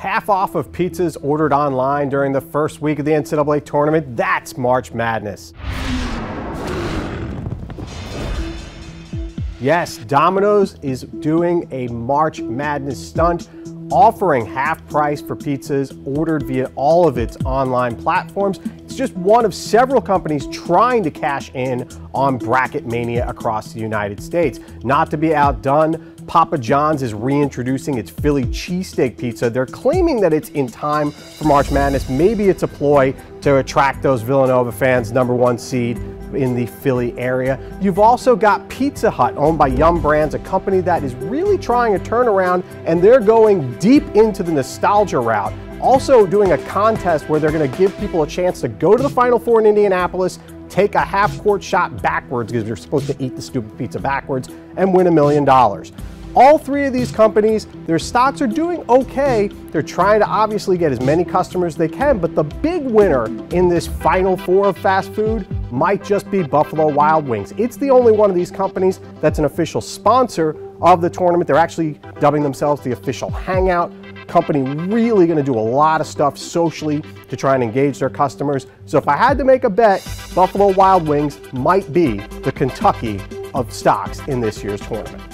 Half off of pizzas ordered online during the first week of the NCAA tournament. That's March Madness. Yes, Domino's is doing a March Madness stunt, offering half price for pizzas ordered via all of its online platforms. It's just one of several companies trying to cash in on bracket mania across the United States. Not to be outdone, Papa John's is reintroducing its Philly cheesesteak pizza. They're claiming that it's in time for March Madness. Maybe it's a ploy to attract those Villanova fans, number one seed in the Philly area. You've also got Pizza Hut, owned by Yum Brands, a company that is really trying a turnaround, and they're going deep into the nostalgia route. Also doing a contest where they're going to give people a chance to go to the Final Four in Indianapolis, take a half court shot backwards because you're supposed to eat the stupid pizza backwards, and win a million dollars. All three of these companies, their stocks are doing okay. They're trying to obviously get as many customers as they can, but the big winner in this final four of fast food might just be Buffalo Wild Wings. It's the only one of these companies that's an official sponsor of the tournament. They're actually dubbing themselves the official hangout company really going to do a lot of stuff socially to try and engage their customers. So if I had to make a bet, Buffalo Wild Wings might be the Kentucky of stocks in this year's tournament.